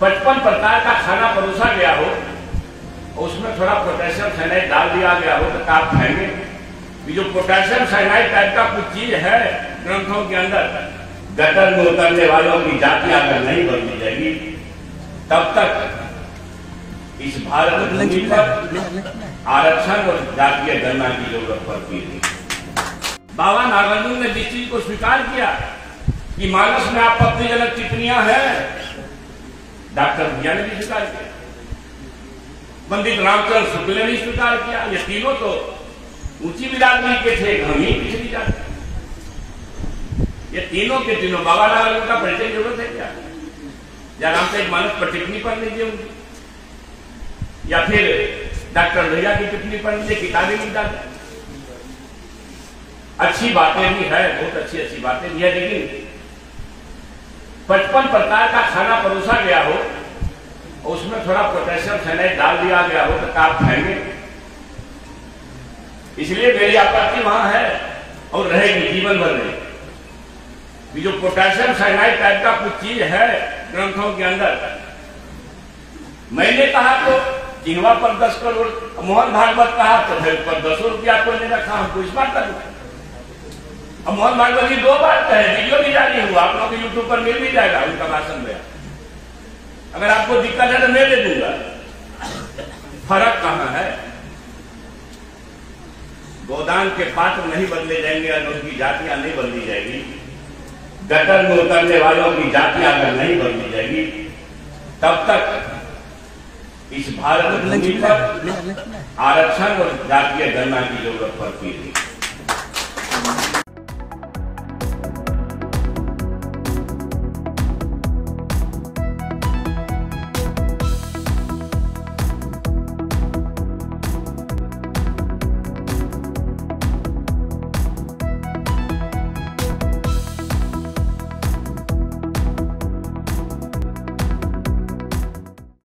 पचपन प्रकार का खाना परोसा गया हो और उसमें थोड़ा पोटेशियम साइनाइड डाल दिया गया हो तो आप खाएँगे। ये जो पोटेशियम साइनाइड टाइप का कुछ चीज़ है ग्रंथों के अंदर गटर में उतरने वालों की जाति अगर नहीं बदली जाएगी तब तक इस भारत भूमि पर आरक्षण और जातीय गणना की ज़रूरत पड़ती है। बाबा नागार्जुन ने जिस चीज़ को स्वीकार किया कि मानस में आपत्तिजनक टिप्पणियाँ हैं डॉक्टर भैया ने भी स्वीकार किया। पंडित रामचंद्र शुक्ल ने भी स्वीकार किया। ये तीनों तो ऊँची बिरादरी के थे हम ही पिछड़ी जाते। ये तीनों के तीनों बाबा नागार्जुन का परिचय ज़रूरत है क्या या राम रामचरित मानस पर टिप्पणी पढ़ लीजिए उनकी। या फिर डॉक्टर भैया की टिप्पणी पढ़ लीजिए, किताबें मिल जाती अच्छी बातें भी है, बहुत अच्छी अच्छी बातें भी है, लेकिन पचपन प्रकार का खाना परोसा गया हो और उसमें थोड़ा पोटेशियम साइनाइड डाल दिया गया हो तो आप खाएँगे। इसलिए मेरी आपत्ति वहाँ है और रहेगी जीवन भर रहेगी जो पोटेशियम साइनाइड टाइप का कुछ चीज़ है ग्रंथों के अंदर, मैंने कहा तो जिनवा पर दस करोड़, मोहन भागवत कहा तो फिर पर दसों रुपया कोई ने रखा हमको इस बात का अब मोहन भागवत जी दो बार कहे वीडियो भी जारी हुआ आप लोग यूट्यूब पर मिल भी जाएगा उनका भाषण में। अगर आपको दिक्कत है तो मैं दे दूँगा। फ़र्क कहाँ है? गोदान के पात्र नहीं बदले जाएँगे और उनकी जातियाँ नहीं बदली जाएगी। गटर में उतरने वालों की जातियाँ अगर नहीं बदली जाएगी तब तक इस भारत भूमि पर आरक्षण और जातीय गणना की ज़रूरत पड़ती है।